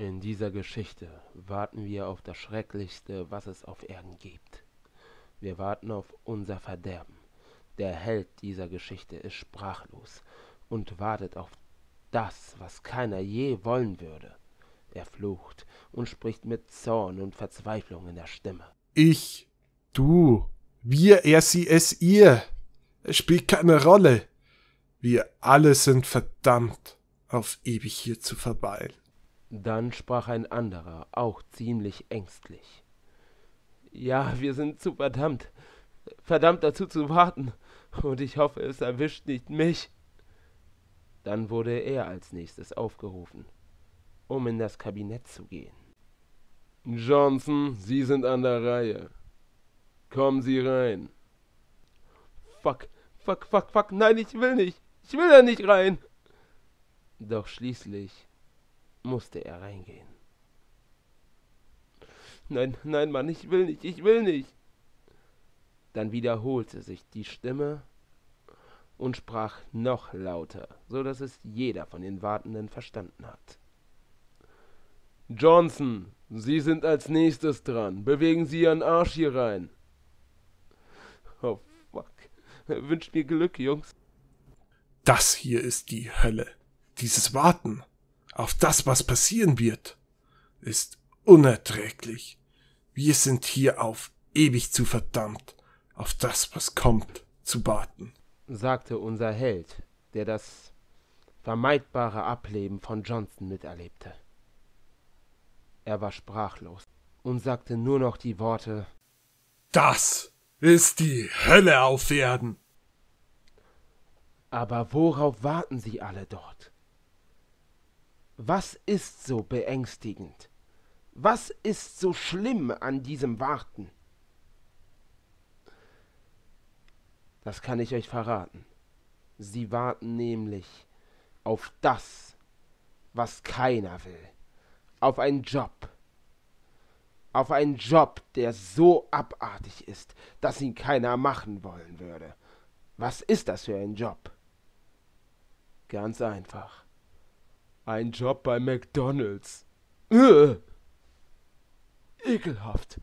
In dieser Geschichte warten wir auf das Schrecklichste, was es auf Erden gibt. Wir warten auf unser Verderben. Der Held dieser Geschichte ist sprachlos und wartet auf das, was keiner je wollen würde. Er flucht und spricht mit Zorn und Verzweiflung in der Stimme. Ich, du, wir, er, sie, es, ihr. Es spielt keine Rolle. Wir alle sind verdammt, auf ewig hier zu verweilen. Dann sprach ein anderer, auch ziemlich ängstlich. Ja, wir sind zu verdammt, verdammt dazu zu warten, und ich hoffe, es erwischt nicht mich. Dann wurde er als nächstes aufgerufen, um in das Kabinett zu gehen. Johnson, Sie sind an der Reihe. Kommen Sie rein. Fuck, fuck, fuck, fuck, nein, ich will nicht. Ich will da nicht rein. Doch schließlich musste er reingehen. Nein, nein, Mann, ich will nicht, ich will nicht. Dann wiederholte sich die Stimme und sprach noch lauter, so dass es jeder von den Wartenden verstanden hat. Johnson, Sie sind als nächstes dran. Bewegen Sie Ihren Arsch hier rein. Oh, fuck. Wünscht mir Glück, Jungs. Das hier ist die Hölle. Dieses Warten auf das, was passieren wird, ist unerträglich. Wir sind hier auf ewig zu verdammt, auf das, was kommt, zu warten, sagte unser Held, der das vermeidbare Ableben von Johnson miterlebte. Er war sprachlos und sagte nur noch die Worte Das ist die Hölle auf Erden. Aber worauf warten Sie alle dort? Was ist so beängstigend? Was ist so schlimm an diesem Warten? Das kann ich euch verraten. Sie warten nämlich auf das, was keiner will. Auf einen Job. Auf einen Job, der so abartig ist, dass ihn keiner machen wollen würde. Was ist das für ein Job? Ganz einfach. Ein Job bei McDonald's. Äh. Ekelhaft.